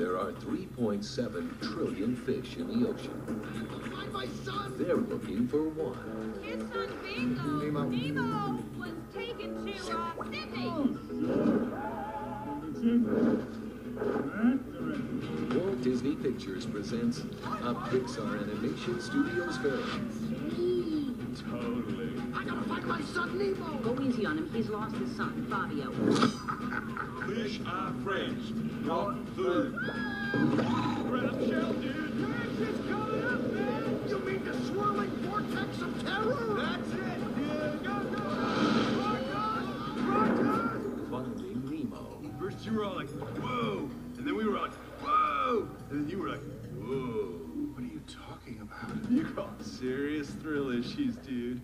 1.7 trillion fish in the ocean. Find my son! They're looking for one. His son Bingo. Nemo. Nemo was taken to uh, Sydney. Walt Disney Pictures presents a Pixar Animation Studios film. Son Nemo! Go easy on him. He's lost his son, Fabio. Fish are friends, not food. Grab shell, dude. It's coming up, man. You mean the swirling vortex of terror? That's it, dude. Go, go. Rock on. Rock on. Finding Nemo. First you were all like, whoa. And then we were like, whoa. And then you were like, whoa. What are you talking about? You got serious thrill issues, dude.